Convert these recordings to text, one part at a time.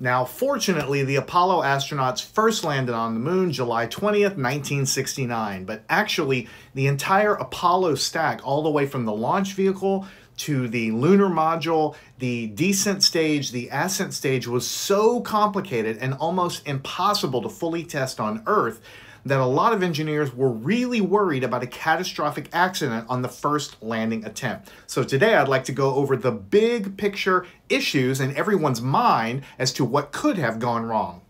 Now, fortunately, the Apollo astronauts first landed on the moon July 20th, 1969, but actually, the entire Apollo stack, all the way from the launch vehicle to the lunar module, the descent stage, the ascent stage was so complicated and almost impossible to fully test on Earth that a lot of engineers were really worried about a catastrophic accident on the first landing attempt. So today I'd like to go over the big picture issues in everyone's mind as to what could have gone wrong.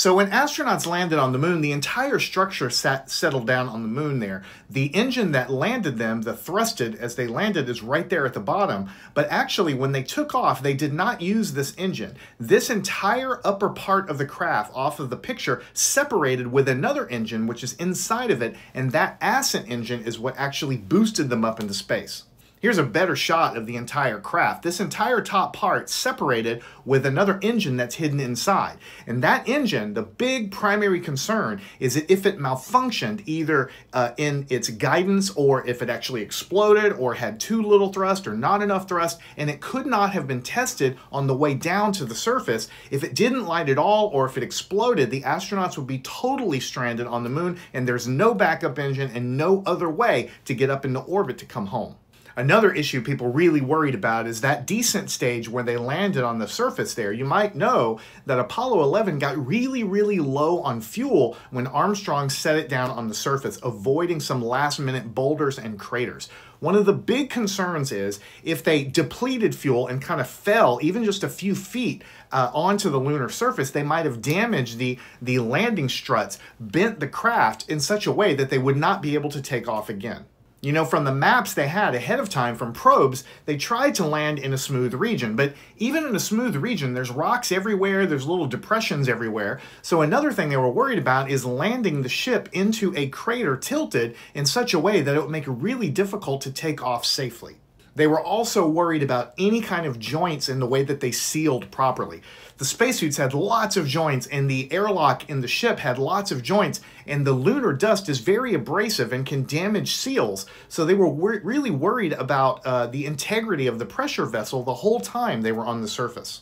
So when astronauts landed on the moon, the entire structure sat, settled down on the moon there. The engine that landed them, the thrusted as they landed, is right there at the bottom. But actually, when they took off, they did not use this engine. This entire upper part of the craft off of the picture separated with another engine, which is inside of it, and that ascent engine is what actually boosted them up into space. Here's a better shot of the entire craft. This entire top part separated with another engine that's hidden inside. And that engine, the big primary concern is that if it malfunctioned either uh, in its guidance or if it actually exploded or had too little thrust or not enough thrust and it could not have been tested on the way down to the surface, if it didn't light at all or if it exploded, the astronauts would be totally stranded on the moon and there's no backup engine and no other way to get up into orbit to come home. Another issue people really worried about is that descent stage when they landed on the surface there. You might know that Apollo 11 got really, really low on fuel when Armstrong set it down on the surface, avoiding some last minute boulders and craters. One of the big concerns is if they depleted fuel and kind of fell even just a few feet uh, onto the lunar surface, they might have damaged the, the landing struts, bent the craft in such a way that they would not be able to take off again. You know, from the maps they had ahead of time from probes, they tried to land in a smooth region. But even in a smooth region, there's rocks everywhere, there's little depressions everywhere. So another thing they were worried about is landing the ship into a crater tilted in such a way that it would make it really difficult to take off safely. They were also worried about any kind of joints in the way that they sealed properly. The spacesuits had lots of joints, and the airlock in the ship had lots of joints, and the lunar dust is very abrasive and can damage seals. So they were wor really worried about uh, the integrity of the pressure vessel the whole time they were on the surface.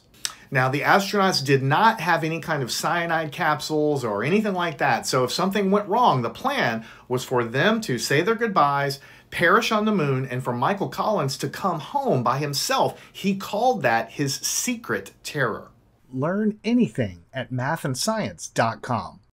Now, the astronauts did not have any kind of cyanide capsules or anything like that. So if something went wrong, the plan was for them to say their goodbyes, perish on the moon, and for Michael Collins to come home by himself. He called that his secret terror. Learn anything at mathandscience.com.